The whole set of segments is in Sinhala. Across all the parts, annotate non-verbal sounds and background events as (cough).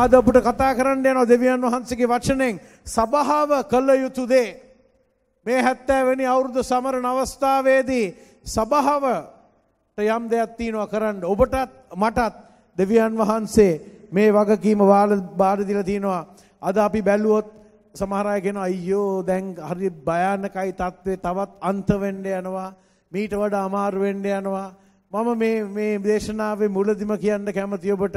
මම අද ඔබට කතා කරන්න යනවා දෙවියන් වහන්සේගේ වචනෙන් සභාව කළ යුතු දේ. මේ 70 වෙනි අවුරුදු සමරන අවස්ථාවේදී සභාවට යම් දෙයක් තියෙනවා කරන්න. ඔබටත් මටත් දෙවියන් වහන්සේ මේ වගකීම බාර දීලා තියෙනවා. අද අපි බැලුවොත් සමහර අය කියනවා අයියෝ දැන් හරි භයානකයි තත්ත්වේ තවත් අන්ත වෙන්න යනවා. මීට වඩා අමාරු වෙන්න යනවා. මම මේ මේ දේශනාවේ මුලදිම කියන්න කැමති ඔබට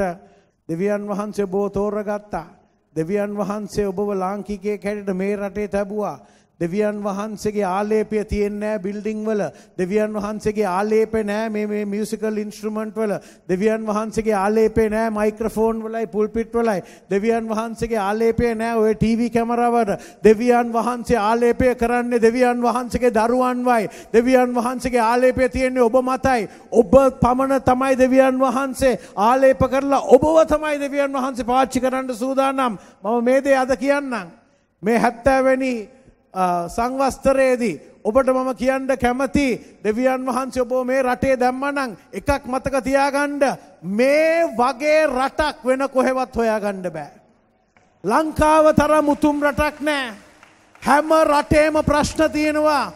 දෙවියන් වහන්සේ ඔබව තෝරගත්තා. දෙවියන් වහන්සේ ඔබව ලාංකිකයෙක් හැටියට මේ රටේ තැබුවා. දෙවියන් වහන්සේගේ ආලේපය තියෙන්නේ නැහැ බිල්ඩින් වල. දෙවියන් වහන්සේගේ ආලේපය නැහැ මේ මේ මියුසිකල් ඉන්ස්ට්‍රුමන්ට් වල. දෙවියන් වහන්සේගේ ආලේපය නැහැ මයික්‍රොෆෝන් වලයි පුල්පිට් වලයි. දෙවියන් වහන්සේගේ ආලේපය නැහැ ඔය ටීවී කැමරාවල. දෙවියන් වහන්සේ ආලේපය කරන්නේ දෙවියන් වහන්සේගේ දරුවන්වයි. දෙවියන් වහන්සේගේ ආලේපය තියෙන්නේ ඔබ මතයි. ඔබ පමණ තමයි දෙවියන් වහන්සේ ආලේප කරලා ඔබව තමයි දෙවියන් වහන්සේ පාවිච්චි කරන්න සූදානම්. මම මේ දේ අද කියන්නම්. මේ 70 වෙනි සංවස්තරයේදී ඔබට මම කියන්න කැමති දෙවියන් වහන්සේ ඔබ මේ රටේ දැම්මනම් එකක් මතක තියාගන්න මේ වගේ රටක් වෙන කොහෙවත් හොයාගන්න බෑ. ලංකාව තරම් උතුම් රටක් නෑ. හැම රටේම ප්‍රශ්න තියෙනවා.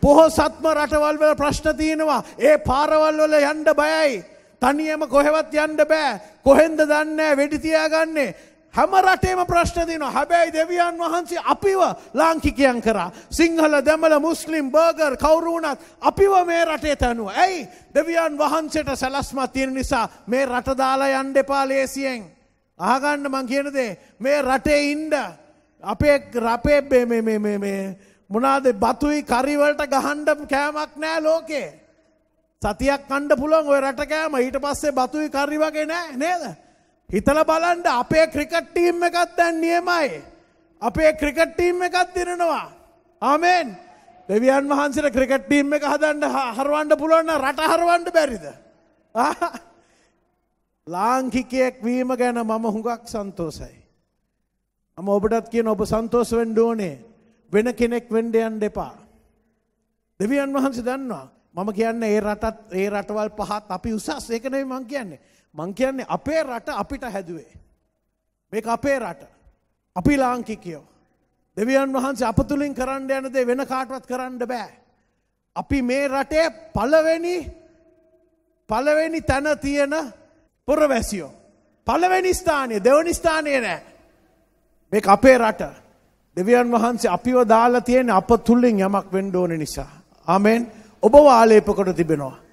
පොහොසත්ම රටවල් වල ප්‍රශ්න තියෙනවා. ඒ පාරවල් වල යන්න බයයි. තනියම කොහෙවත් යන්න බෑ. කොහෙන්ද දන්නේ වෙඩි තියාගන්නේ. හැම රටේම ප්‍රශ්න තියෙනවා. හැබැයි දෙවියන් වහන්සේ අපිව ලාංකිකයන් කරා. සිංහල, දෙමළ, මුස්ලිම්, බර්ගර් කවුරු වුණත් අපිව මේ රටේ තනුවා. ඇයි? දෙවියන් වහන්සේට සලස්මක් තියෙන නිසා මේ රට දාලා යන්න එපා ලේසියෙන්. අහගන්න මං කියන දේ මේ රටේ ඉන්න අපේ රපේ මේ මේ මේ මේ මොනවාද බතුයි කරි වලට ගහන්න කෑමක් නෑ ලෝකේ. සතියක් කන්න පුළුවන් ওই රට කෑම ඊට පස්සේ බතුයි කරි වගේ නෑ නේද? හිතලා බලන්න අපේ ක්‍රිකට් ටීම් එකක් දැන් නියමයි. අපේ ක්‍රිකට් ටීම් එකක් දිනනවා. ආමෙන්. දෙවියන් වහන්සේට ක්‍රිකට් ටීම් එක හදන්න හරවන්න පුළුවන් නම් රට හරවන්න බැරිද? ලාංකිකයෙක් වීම ගැන මම හුඟක් සන්තෝසයි. මම ඔබටත් කියන ඔබ සන්තෝෂ වෙන්න ඕනේ. වෙන කෙනෙක් වෙන්න යන්න එපා. දෙවියන් වහන්සේ දන්නවා. මම කියන්නේ ඒ රටත් ඒ රටවල් පහත් අපි උසස් ඒක නෙවෙයි මං කියන්නේ. මං කියන්නේ අපේ රට අපිට හැදුවේ. මේක අපේ රට. අපි ලාංකිකයෝ. දෙවියන් වහන්සේ අප තුළින් කරන්න යන දේ වෙන කාටවත් කරන්න බෑ. අපි මේ රටේ පළවෙනි පළවෙනි තැන තියෙන පුරවැසියෝ. පළවෙනි ස්ථානය දෙවනි ස්ථානය නෑ. මේක අපේ රට. දෙවියන් වහන්සේ අපිව දාලා තියෙන අප තුළින් යමක් වෙන්න ඕන නිසා. ආමෙන්. ඔබ ආලේප කොට තිබෙනවා.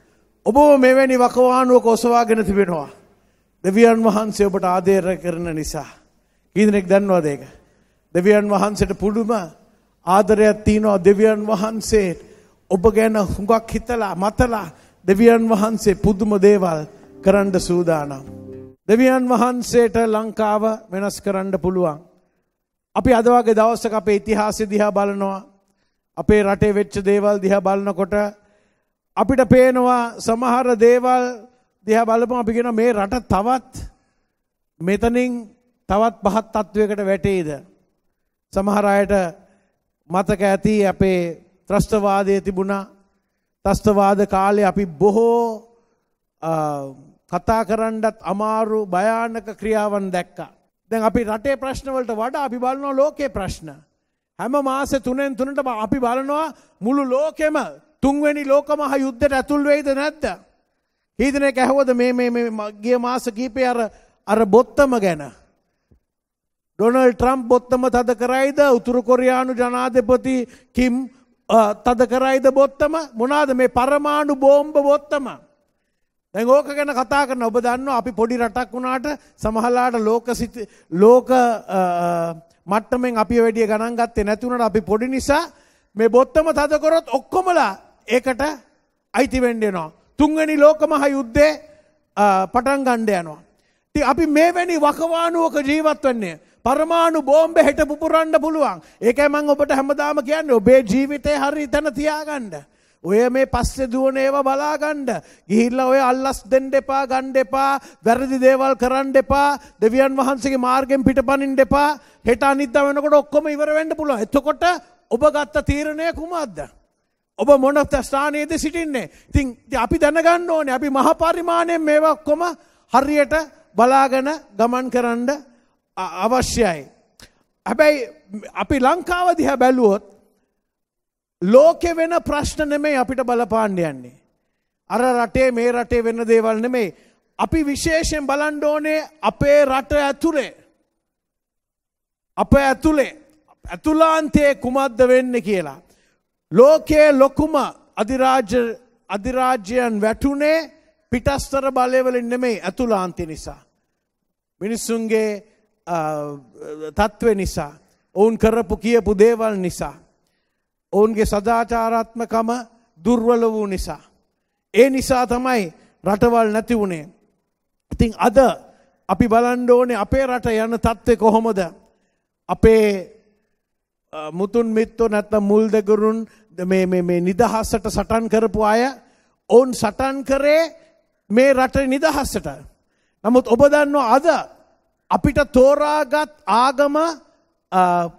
ඔබ මෙවැනි වකවානුවක ඔසවාගෙන තිබෙනවා. දෙවියන් වහන්සේ ඔබට ආදේර කරන නිසා. කීදනෙක් දන්නවද ඒක. දෙවියන් වහන්සේට පුදුම ආදරයක් තියෙනවා දෙවියන් වහන්සේ ඔබ ගැන හුඟක් හිතලා මතලා දෙවියන් වහන්සේ පුදුම දේවල් කරන්න සූදානම්. දෙවියන් වහන්සේට ලංකාව වෙනස් කරන්න පුළුවන්. අපි අද වගේ දවසක අපේ ඉතිහාසය දිහා බලනවා. අපේ රටේ වෙච්ච දේවල් දිහා බලනකොට අපිට පේනවා සමහර දේවල් දිහා බලපුවම අපි කියන මේ රට තවත් මෙතනින් තවත් පහත් තත්වයකට වැටෙයිද සමහර අයට මතක ඇති අපේ ත්‍රස්තවාදයේ තිබුණා. ත්‍රස්තවාද කාලේ අපි බොහෝ කතා කරන්නත් අමාරු භයානක ක්‍රියාවන් දැක්කා. දැන් අපි රටේ ප්‍රශ්න වලට වඩා අපි බලනවා ලෝකේ ප්‍රශ්න. හැම මාසේ තුනෙන් තුනට අපි බලනවා මුළු ලෝකෙම තුන්වෙනි ලෝක මහ යුද්ධයට ඇතුල් වෙයිද නැද්ද? කීදෙනෙක් ඇහුවද මේ මේ මේ ගිය මාස කීපේ අර අර බොත්තම ගැන? ඩොනල්ඩ් ට්‍රම්ප් බොත්තම තද කරයිද? උතුරු කොරියානු ජනාධිපති කිම් තද කරයිද බොත්තම? මොනවාද මේ පරමාණු බෝම්බ බොත්තම? දැන් ඕක ගැන කතා කරන ඔබ දන්නවා අපි පොඩි රටක් වුණාට සමහරලාට ලෝක ලෝක මට්ටමින් අපි වැඩි ගණන් ගත්තේ නැති වුණාට අපි පොඩි නිසා මේ බොත්තම තද කරොත් ඔක්කොමලා ඒකට අයිති වෙන්න වෙනවා. තුන්වෙනි ලෝක මහ යුද්ධේ පටන් ගන්න යනවා. ඉතින් අපි මේවැනි වකවානුවක ජීවත් වෙන්නේ පරමාණු බෝම්බ හෙට පුපුරන්න පුළුවන්. ඒකයි මම ඔබට හැමදාම කියන්නේ ඔබේ ජීවිතේ හරි තැන තියාගන්න. ඔය මේ පස්සේ දුවන ඒවා බලාගන්න. ගිහිල්ලා ඔය අල්ලස් දෙන්න එපා, ගන්න එපා, වැරදි දේවල් කරන්න එපා, දෙවියන් වහන්සේගේ මාර්ගෙන් පිටපනින්න එපා. හෙට අනිද්දා වෙනකොට ඔක්කොම ඉවර වෙන්න පුළුවන්. එතකොට ඔබ ගත්ත තීරණය කුමක්ද? ඔබ මොන ස්ථානයේද සිටින්නේ? ඉතින් අපි දැනගන්න ඕනේ අපි මහ පරිමාණයෙන් මේවා ඔක්කොම හරියට බලාගෙන ගමන් කරන්න අවශ්‍යයි. හැබැයි අපි ලංකාව දිහා බැලුවොත් ලෝකෙ වෙන ප්‍රශ්න නෙමෙයි අපිට බලපාණ්ඩ යන්නේ. අර රටේ මේ රටේ වෙන දේවල් නෙමෙයි. අපි විශේෂයෙන් බලන්න ඕනේ අපේ රට ඇතුලේ. අප ඇතුලේ ඇතුලාන්තයේ කුමක්ද වෙන්න කියලා. ලෝකයේ ලොකුම අධිරාජ්‍ය අධිරාජ්‍යයන් වැටුනේ පිටස්තර බලයවලින් නෙමෙයි ඇතුලාන්තය නිසා. මිනිස්සුන්ගේ තත්ත්ව නිසා. ඔවුන් කරපු කියපු දේවල් නිසා. ඔවුන්ගේ සදාචාරාත්මකම දුර්වල වූ නිසා. ඒ නිසා තමයි රටවල් නැති වුණේ. ඉතින් අද අපි බලන්න ඕනේ අපේ රට යන තත්ත්වය කොහොමද? අපේ මුතුන් මිත්තෝ නැත්නම් මුල් දෙගුරුන් මේ මේ මේ නිදහසට සටන් කරපු අය ඔවුන් සටන් කරේ මේ රට නිදහසට. නමුත් ඔබ දන්නවා අද අපිට තෝරාගත් ආගම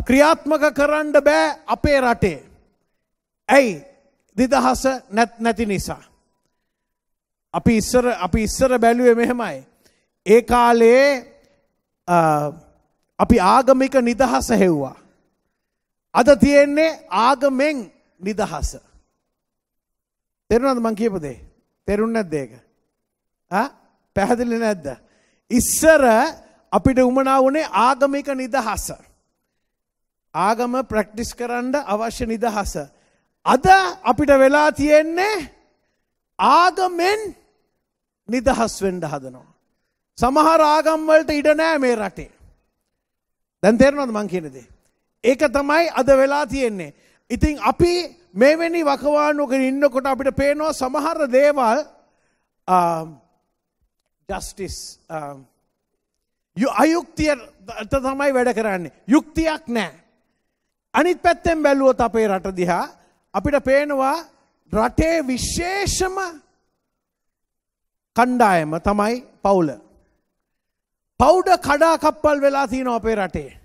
ක්‍රියාත්මක කරන්න බෑ අපේ රටේ. ඇයි නිදහස නැත් නැති නිසා. අපි ඉස්සර අපි ඉස්සර බැලුවේ මෙහෙමයි. ඒ කාලේ අපි ආගමික නිදහස හෙව්වා. අද තියෙන්නේ ආගමෙන් නිදහස. තෙරුණාද මං කියපු දේ? තෙරුන්නේ නැද්ද ඒක? ආ පැහැදිලි නැද්ද? ඉස්සර අපිට උමනා වුණේ ආගමික නිදහස. ආගම ප්‍රැක්ටිස් කරන්න අවශ්‍ය නිදහස. අද අපිට වෙලා තියෙන්නේ ආගමෙන් නිදහස් වෙන්න හදනවා. සමහර ආගම් වලට ඉඩ නෑ මේ රටේ. දැන් තේරෙනවද මං කියන දේ? ඒක තමයි අද වෙලා තියෙන්නේ. ඉතින් අපි මෙවැනි වකවානුවක ඉන්නකොට අපිට පේනවා සමහර දේවල් ජස්ටිස් අයුක්තියට තමයි වැඩ කරන්නේ. යුක්තියක් නෑ. අනිත් පැත්තෙන් බැලුවොත් අපේ රට දිහා අපිට පේනවා රටේ විශේෂම කණ්ඩායම තමයි පවුල. පවුඩ කඩාකප්පල් වෙලා තියෙන අපේ රටේ.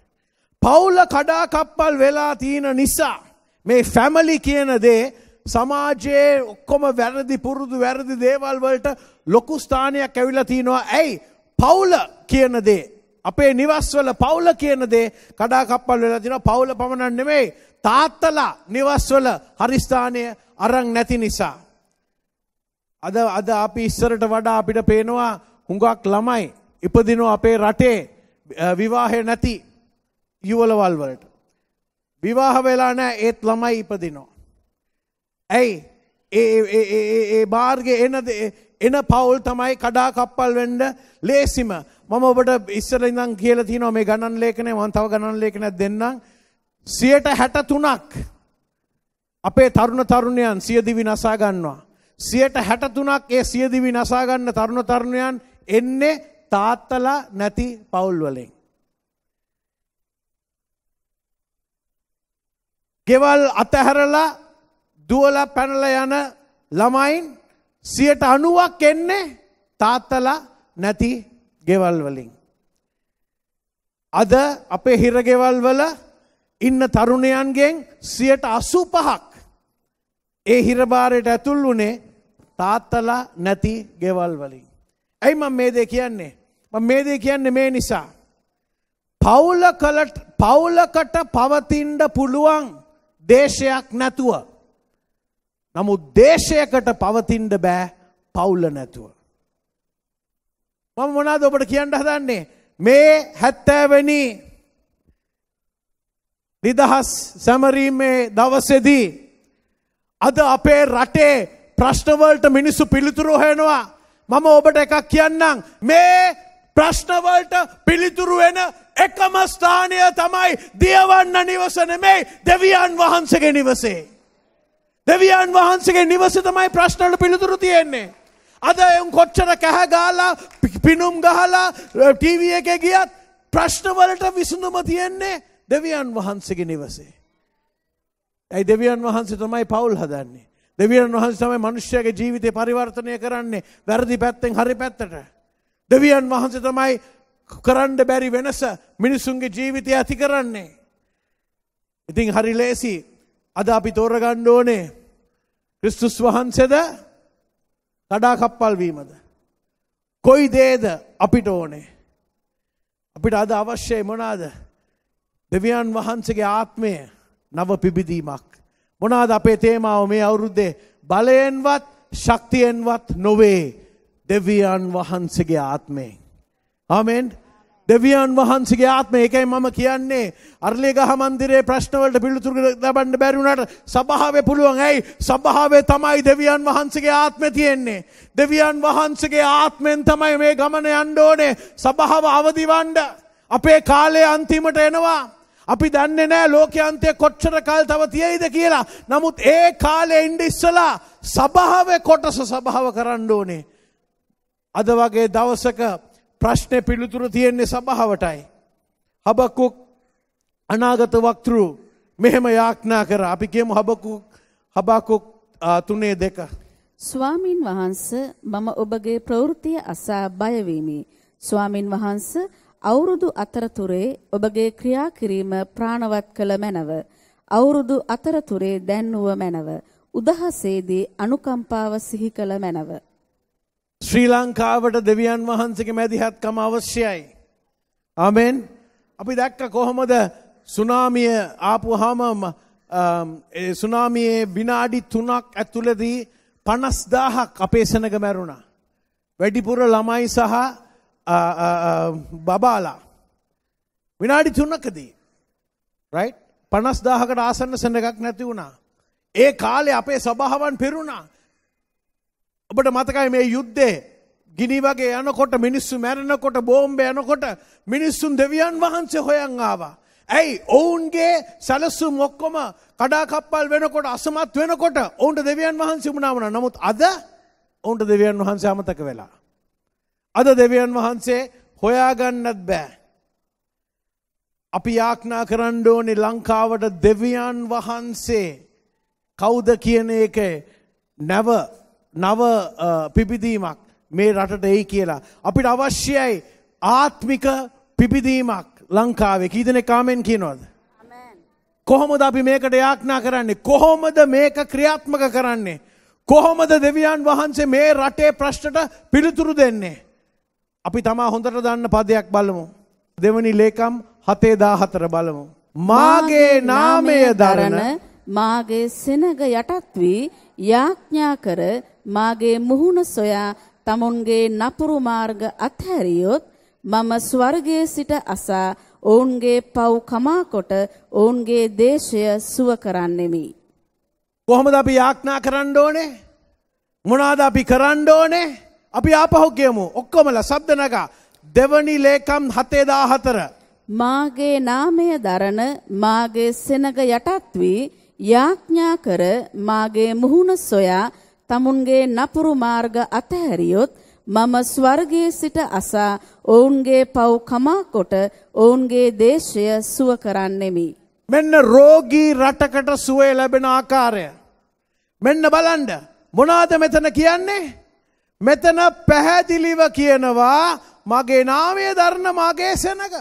පවුල කඩාකප්පල් වෙලා තියෙන නිසා මේ ෆැමලි කියන දේ සමාජයේ ඔක්කොම වැරදි පුරුදු වැරදි දේවල් වලට ලොකු ස්ථානයක් ඇවිල්ලා තිනවා. ඇයි? පවුල කියන දේ අපේ නිවස්වල පවුල කියන දේ කඩාකප්පල් වෙලා තිනවා. පවුල පමණක් නෙමෙයි තාත්තලා නිවස්වල හරිස්ථානය අරන් නැති නිසා. අද අද අපි ඉස්සරට වඩා අපිට පේනවා හුඟක් ළමයි ඉපදිනවා අපේ රටේ විවාහය නැති යුවලවල් වලට. විවාහ වෙලා නෑ ඒත් ළමයි ඉපදිනවා. ඇයි ඒ බාර්ග එන එන පවුල් තමයි කඩා කප්පල් වෙන්ඩ ලේසිම මම ඔබට ඉස්සර ඉඳන් කියල තිනො මේ ගණන් ලේකනය වන්තව ගණන් ලේකන දෙන්නම් සියට හැට තුනක් අපේ තරුණ තරුණයන් සියදිවි නසා ගන්නවා. සියට හැට තුනක් ඒ සියදිවි නසාගන්න තරුණ තරුණයන් එන්නේ තාත්තලා නැති පවුල් ගෙවල් අතහැරලා දුවල පැනල යන ළමයින් සියට අනුවක් එන්නේ තාත්තලා නැති ගෙවල් වලින්. අද අපේ හිරගෙවල් වල ඉන්න තරුණයන්ගෙන් සියට අසු පහක් ඒ හිරබාරයට ඇතුල් වුණේ තාත්තලා නැති ගෙවල් වලින්. ඇයි මම මේ දේ කියන්නේ? මම මේ දේ කියන්නේ මේ නිසා. පවුලකට පවුලකට පවතින්න පුළුවන් දේශයක් නැතුව. නමුත් දේශයකට පවතින්න බෑ පවුල නැතුව. මම මොනවද ඔබට කියන්න හදන්නේ? මේ 70 වෙනි නිදහස් සැමරීමේ දවසේදී අද අපේ රටේ ප්‍රශ්නවලට මිනිස්සු පිළිතුරු හොයනවා. මම ඔබට එකක් කියන්නම් මේ ප්‍රශ්නවලට පිළිතුරු වෙන එකම ස්ථානය තමයි දියවන්න නිවස නෙමෙයි දෙවියන් වහන්සේගේ නිවසේ. දෙවියන් වහන්සේගේ නිවස තමයි ප්‍රශ්නවලට පිළිතුරු තියෙන්නේ. අද එම් කොච්චර කැහ ගාලා පිනුම් ගහලා ටීවී එකේ ගියත් ප්‍රශ්නවලට විසඳුම තියෙන්නේ දෙවියන් වහන්සේගේ නිවසේ. ඇයි දෙවියන් වහන්සේ තමයි පවුල් හදන්නේ. දෙවියන් වහන්සේ තමයි මිනිස්යාගේ ජීවිතේ පරිවර්තනය කරන්නේ වැරදි පැත්තෙන් හරි පැත්තට. දෙවියන් වහන්සේ තමයි කරන්න බැරි වෙනස මිනිසුන්ගේ ජීවිතය ඇති කරන්නේ. ඉතින් හරි ලේසි අද අපි තෝරගන්න ඕනේ ක්‍රිස්තුස් වහන්සේද කඩා කප්පල් වීමද. කොයි දේද අපිට ඕනේ. අපිට අද අවශ්‍යයි මොනාද. දෙවියන් වහන්සගේ ආත්මය නව පිබිදීමක්. මොනාද අපේ තේමාව මේ අවුරුද්දේ බලයෙන්වත් ශක්තියෙන්වත් නොවේ දෙවියන් වහන්සගේ ආත්මයෙන්. ආමෙන් දෙවියන් වහන්සගේ ආත්ම එකයි මම කියන්නේ අර්ලේ ගහ මන්දිරේ ප්‍රශ්නවලට පිළිතුරු ලබන්න බැරිුණට සභාවේ පුළුවන් ඇයි සභාවේ තමයි දෙවියන් වහන්සගේ ආත්මය තියෙන්නේ. දෙවියන් වහන්සගේ ආත්මෙන් තමයි මේ ගමන යන්න ඕනේ සභාව අවදිවන්ඩ අපේ කාලේ අන්තිමට එනවා. අපි දන්නේ නෑ ලෝකයන්තය කොච්චර කල් තව තියෙයිද කියලා. නමුත් ඒ කාලේ ඉන්ඩ ඉස්සලා සභාවේ කොටස සභාව කරන්න ඕනේ. අද වගේ දවසක ප්‍රශ්නය පිළිතුරු තියෙන්නේ සභාවටයි. හබකුක් අනාගත වක්තෘ මෙහෙම යාඥා කර අපි කියමු හබකුක් හබකුක් තුනේ දෙක. ස්වාමින් වහන්ස මම ඔබගේ ප්‍රවෘතිය අසා බයවීමි. ස්වාමින් වහන්ස අවුරුදු අතරතුරේ ඔබගේ ක්‍රියා කිරීම ප්‍රාණවත් කළ මැනව. අවුරුදු අතරතුරේ දැන්නුව මැනව. උදහසේදී අනුකම්පාව සිහි කළ මැනව. ශ්‍රී ලංකාවට දෙවියන් වහන්සේගේ මැදිහත්කම අවශ්‍යයි. ආමෙන්. අපි දැක්ක කොහොමද සුනාමිය ආපුහම සුනාමියේ විනාඩි 3ක් ඇතුළතදී 50000ක් අපේ සෙනග මැරුණා. වැඩිපුර ළමයි සහ බබාලා. විනාඩි 3කදී. right? 50000කට ආසන්න සෙනගක් නැති වුණා. ඒ කාලේ අපේ සභාවන් පෙරුණා. ඔබට මතකයි මේ යුද්ධේ ගිනි වගේ යනකොට මිනිස්සු මැරෙනකොට බෝම්බ යනකොට මිනිස්සුන් දෙවියන් වහන්සේ හොයන් ආවා. ඇයි ඔවුන්ගේ සැලසුම් ඔක්කොම කඩාකප්පල් වෙනකොට අසමත් වෙනකොට ඔවුන්ට දෙවියන් වහන්සේ වුණාමන නමුත් අද ඔවුන්ට දෙවියන් වහන්සේ අමතක වෙලා. අද දෙවියන් වහන්සේ හොයාගන්නත් බෑ. අපි යාඥා කරන්න ඕනේ ලංකාවට දෙවියන් වහන්සේ කවුද කියන එක නැව නව පිබිදීමක් මේ රටට එයි කියලා. අපිට අවශ්‍යයි ආත්මික පිබිදීමක් ලංකාවේ කීදනෙ කාමෙන් කියනවද. කොහොමද අපි මේකට යාඥා කරන්නේ කොහොමද මේක ක්‍රියාත්මක කරන්නේ. කොහොමද දෙවියන් වහන්සේ මේ රටේ ප්‍රශ්නට පිළිතුරු දෙන්නේ. අපි තමා හොඳට දන්න පදයක් බලමු. දෙවනි ලේකම් හතේ දා හතර බලමු. මාගේ නාමය දරන මාගේ සෙනග යටත් වී යාඥා කර මාගේ මුහුණ සොයා තමුන්ගේ නපුරු මාර්ග අත්හැරියොත් මම ස්වර්ගයේ සිට අසා ඔවුන්ගේ පව් කමා කොට ඔවුන්ගේ දේශය සුව කරන්නෙමි. කොහොමද අපි යාඥා කරන්න ඕනේ? මොනවාද අපි කරන්න ඕනේ? අපි ආපහු කියමු. ඔක්කොමලා ශබ්ද නගා. දෙවනි ලේකම් 714 මාගේ නාමය දරන මාගේ සෙනග යටත් වී යාඥා කර මාගේ මුහුණ සොයා තමුන්ගේ නපුරු මාර්ග අතහැරියොත් මම ස්වර්ගයේ සිට අසා ඔවුන්ගේ පව් කමා කොට ඔවුන්ගේ දේශය සුව කරන්නෙමි. මෙන්න රෝගී රටකට සුවය ලැබෙන ආකාරය. මෙන්න බලන්ඩ මොනාද මෙතන කියන්නේ. මෙතන පැහැදිලිව කියනවා මගේ නාමය දරණ මගේ සෙනක.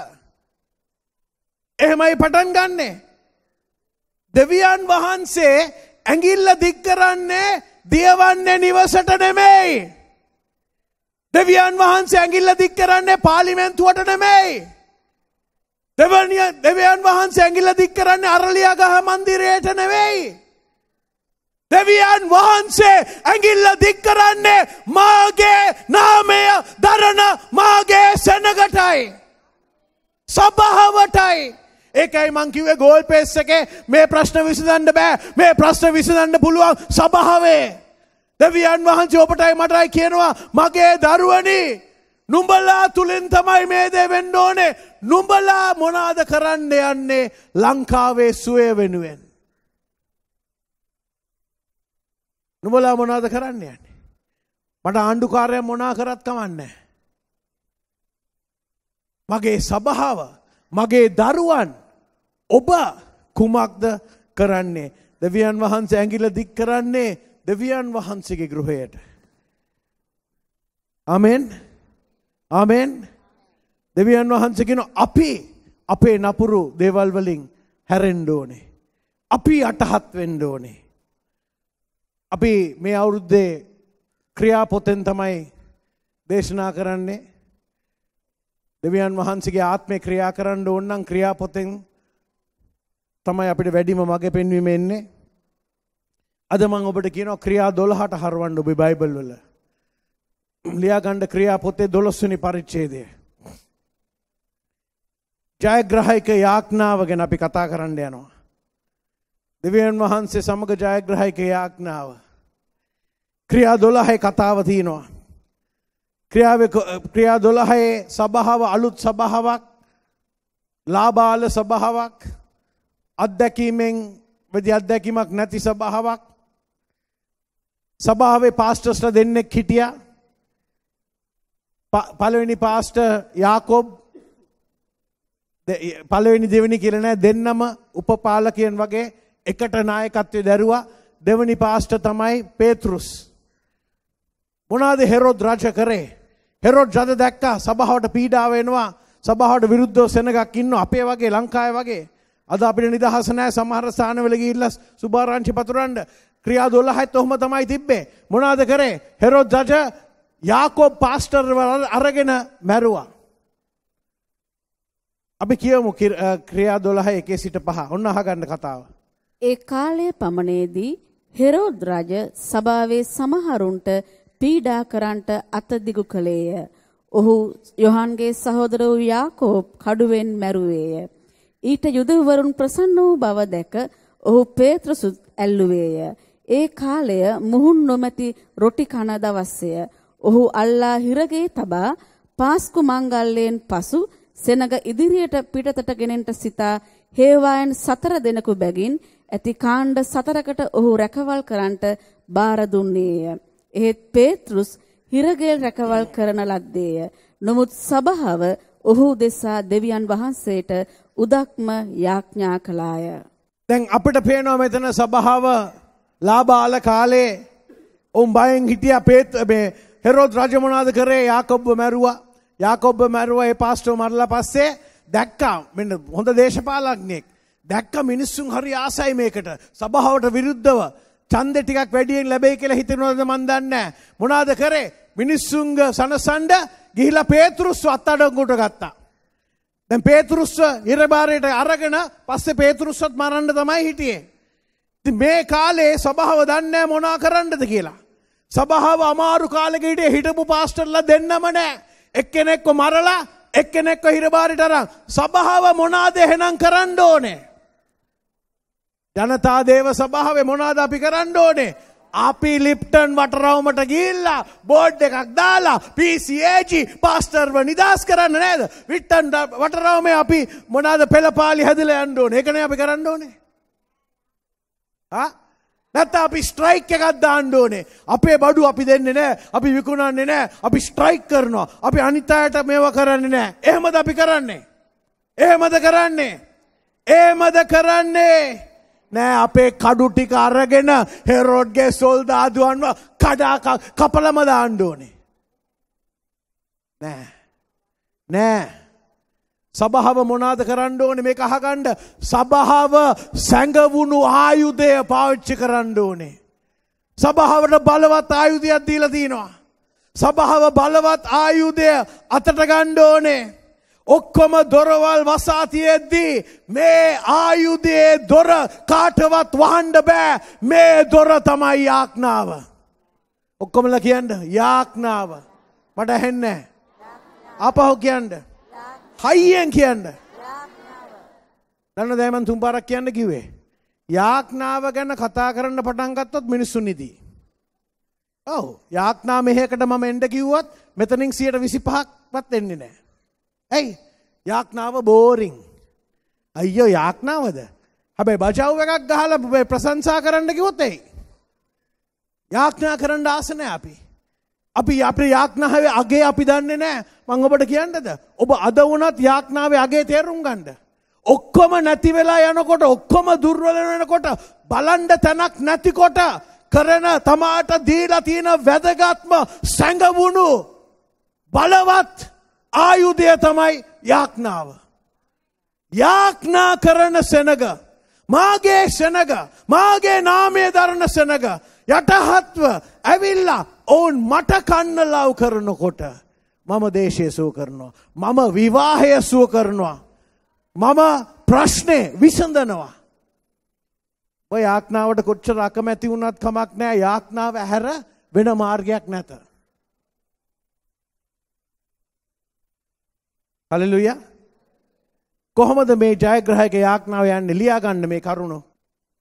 එහෙමයි පටන් ගන්නේ. දෙවියන් වහන්සේ ඇඟිල්ල දික් කරන්නේ දියවන්නේ නිවසට නෙමෙයි. දෙවියන් වහන්සේ ඇඟිල්ල දික් කරන්නේ පාර්ලිමේන්තුවට නෙමෙයි. දෙවනිය දෙවියන් වහන්සේ ඇඟිල්ල දික් කරන්නේ අරලියාගහ මන්දිරයට නෙවෙයි. දෙවියන් වහන්සේ ඇඟිල්ල දික් කරන්නේ මාගේ නාමය දරන මාගේ සෙනගටයි. සභාවටයි. ඒකයි මං කිව්වේ ගෝල් පේස් එකේ. මේ ප්‍රශ්න විසඳන්න බෑ. මේ ප්‍රශ්න විසඳන්න පුළුවන් සභාවේ. දෙවියන් වහන්සේ ඔබටයි මටයි කියනවා මගේ දරුවනි. නුඹලා තුලින් තමයි මේ දේ වෙන්න ඕනේ. නුඹලා මොනවාද කරන්න යන්නේ ලංකාවේ සුවය වෙනුවෙන්. නුඹලා මොනවාද කරන්න යන්නේ? මට ආණ්ඩුකාරයා මොනා කරත් කමන්නේ මගේ සභාව මගේ දරුවන් ඔබ කුමක්ද කරන්නේ. දෙවියන් වහන්සේ ඇඟිල දික් කරන්නේ දෙවියන් වහන්සේගේ ගෘහයට. අමෙන් ආමෙන් දෙවියන් වහන්සේගෙන අපි අපේ නපුරු දේවල් වලින් හැරෙන්න ඕනේ. අපි අටහත් වෙන්න ඕනේ. අපි මේ අවුරුද්දේ ක්‍රියාපොතෙන් තමයි දේශනා කරන්නේ දෙවියන් වහන්සේගේ ආත්මය ක්‍රියා කරන්න ඕන්නම් ක්‍රියාපොතෙන් තමයි අපිට වැඩිම මග පෙන්වීම එන්නේ. අද මං ඔබට කියනවා ක්‍රියා 12ට හරවන්න ඔබේ බයිබල් වල. ලියාගන්න ක්‍රියා පොතේ 12 වෙනි පරිච්ඡේදය. ජයග්‍රහයික යාඥාව ගැන අපි කතා කරන්න යනවා. දෙවියන් වහන්සේ සමග ජයග්‍රහයික යාඥාව. ක්‍රියා 12 කතාව තියෙනවා. ක්‍රියාවේ ක්‍රියා 12 සභාව අලුත් සභාවක් ලාබාල සභාවක් අත්දැකීමෙන් වෙදි අත්දැකීමක් නැති සභාවක් සභාවේ පාස්ටර්ස්ලා දෙන්නෙක් හිටියා. පළවෙනි පාස්ටර් යාකෝබ්. පළවෙනි දෙවෙනි කියලා නෑ දෙන්නම උපපාලකයන් වගේ එකට නායකත්වයේ දැරුවා. දෙවෙනි පාස්ටර් තමයි පේත්‍රුස්. මොනවාද හෙරොද් රජ කරේ? හෙරොඩ් රජ දැක්කා සභාවට පීඩාව වෙනවා. සභාවට විරුද්ධව සෙනගක් ඉන්නවා. අපේ වගේ ලංකාවේ වගේ. අද අපිට නිදහස නැහැ සමහර ස්ථානවල ගිහිල්ලා සුභාරංචි පතුරන්න. ක්‍රියා 12ත් ඔහොම තමයි තිබ්බේ. මොනවාද කරේ? හෙරොඩ් රජ යාකෝබ් පාස්ටර් අරගෙන මැරුවා. අපි කියමු ක්‍රියා 12 එකේ සිට පහ. ඔන්න අහගන්න කතාව. ඒ කාලයේ පමණේදී හෙරෝද් රජ සභාවේ සමහරුන්ට පීඩා කරන්නට අතදිගු කළේය. ඔහු යොහන්ගේ සහෝදර වූ යාකෝබ් කඩුවෙන් මැරුවේය. ඊට යුදවරුන් ප්‍රසන්න වූ බව දැක ඔහු පේත්‍රසුත් ඇල්ලුවේය. ඒ කාලය මුහුන් නොමැති රොටි කන දවස්ය. ඔහු අල්ලා හිරගේ තබා පාස්කු මංගල්‍යයෙන් පසු සෙනග ඉදිරියට පිටතට ගෙනෙන්ට සිතා හේවායන් සතර දෙනෙකු බැගින් ඇති කාණ්ඩ සතරකට ඔහු රැකවල් කරන්නට බාර දුන්නේය. එහෙත් පේතෘස් හිරගෙල් රැකවල් කරන ලද්දේය. නමුත් සභාව ඔහු දෙසා දෙවියන් වහන්සේට උදක්ම යාඥා කළාය. දැන් අපිට පේනවා මෙතන සභාව ලාබාල කාලේ උන් බයෙන් හිටියා පේත් මේ හෙරෝද් රජ මොනවාද කරේ යාකොබ්ව මැරුවා. යාකොබ්ව මැරුවා ඒ පාස්ටර් මරලා පස්සේ දැක්කා මෙන්න හොඳ දේශපාලඥයෙක්. දැක්ක මිනිස්සුන් හරි ආසයි මේකට. සභාවට විරුද්ධව ඡන්ද ටිකක් වැඩියෙන් ලැබෙයි කියලා හිතනවද මන් දන්නේ මොනවාද කරේ මිනිස්සුන්ග සනසඬ ගිහිලා පේතුරුස්ව අත්අඩංගුවට ගත්තා. දැන් පේතුරුස්ව ඉරබාරයට අරගෙන පස්සේ පේතුරුස්වත් මරන්න තමයි හිටියේ. ඉතින් මේ කාලේ සභාව දන්නේ මොනා කරන්නද කියලා. සභාව අමාරු කාලෙක හිටියේ හිටපු පාස්ටර්ලා දෙන්නම නැහැ. එක්කෙනෙක්ව මරලා එක්කෙනෙක්ව හිරබාරයට අරන්. සභාව මොනවාද එහෙනම් කරන්න ඕනේ? ජනතා දේව සභාවේ මොනාද අපි කරන්න ඕනේ? අපි ලිප්ටන් වටරවුමට ගිහිල්ලා බෝඩ් එකක් දාලා PCAG පාස්ටර්ව නිදාස් කරන්න නේද? විට්ටන් වටරවුමේ අපි මොනවාද පෙළපාලි හැදලා යන්න ඕනේ. ඒකනේ අපි කරන්න ඕනේ. ආ නැත්නම් අපි ස්ට්‍රයික් එකක් දාන්න ඕනේ. අපේ බඩු අපි දෙන්නේ නැහැ. අපි විකුණන්නේ නැහැ. අපි ස්ට්‍රයික් කරනවා. අපි අනිත් අයට මේවා කරන්නේ නැහැ. එහෙමද අපි කරන්නේ? එහෙමද කරන්නේ? එහෙමද කරන්නේ? නෑ අපේ කඩු ටික අරගෙන හෙරෝඩ්ගේ සොල්දාදුවන්ව කඩා කපලම දාන්න ඕනේ. නෑ. නෑ. සභාව මොනාද කරන්න ඕනේ මේක අහගන්න සභාව සැඟවුණු ආයුධය පාවිච්චි කරන්න ඕනේ. සභාවට බලවත් ආයුධයක් දීලා තිනවා. සභාව බලවත් ආයුධය අතට ගන්න ඕනේ. ඔක්කොම දොරවල් වසා තියෙද්දී මේ ආයුධයේ දොර කාටවත් වහන්න බෑ. මේ දොර තමයි යාඥාව. ඔක්කොමලා කියන්න යාඥාව. මට ඇහෙන්නේ ආපහු කියන්න. හයියෙන් කියන්න. දන්න දැන් මම තුන් පාරක් කියන්න කිව්වේ. යාඥාව ගැන කතා කරන්න පටන් ගත්තොත් මිනිස්සුන් ඉදී ඔව්. යාඥා මෙහෙකට මම එන්න කිව්වොත් මෙතනින් 125ක්වත් එන්නේ නැහැ. ඇයි යාඥාව බෝරිං. අයියෝ යාඥාවද? හැබැයි බජව් එකක් ගහලා ප්‍රශංසා කරන්න කිව්වොත් එයි. යාඥා කරන්න ආස නැහැ අපි. අපි අපේ යාඥාවේ අගේ අපි දන්නේ නැහැ. මම ඔබට කියන්නද? ඔබ අද වුණත් යාඥාවේ අගේ තේරුම් ගන්න. ඔක්කොම නැති වෙලා යනකොට ඔක්කොම දුර්වල වෙනකොට බලන්න තැනක් නැතිකොට කරන තමාට දීලා තියෙන වැදගත්ම සැඟවුණු බලවත් ආයුධය තමයි යාඥාව. යාඥා කරන සෙනග මාගේ සෙනග මාගේ නාමය දරන සෙනග යටහත්ව ඇවිල්ලා ඔවුන් මට කන්න ලව් කරනකොට මම දේශය සුව කරනවා. මම විවාහය සුව කරනවා. මම ප්‍රශ්නය විසඳනවා. ඔය යාඥාවට කොච්චර අකමැති වුණත් කමක් නෑ යාඥාව ඇහැර වෙන මාර්ගයක් නැත. හලලුයා කොහොමද මේ ජයග්‍රහයක යාඥාව යන්නේ ලියා ගන්න මේ කරුණ.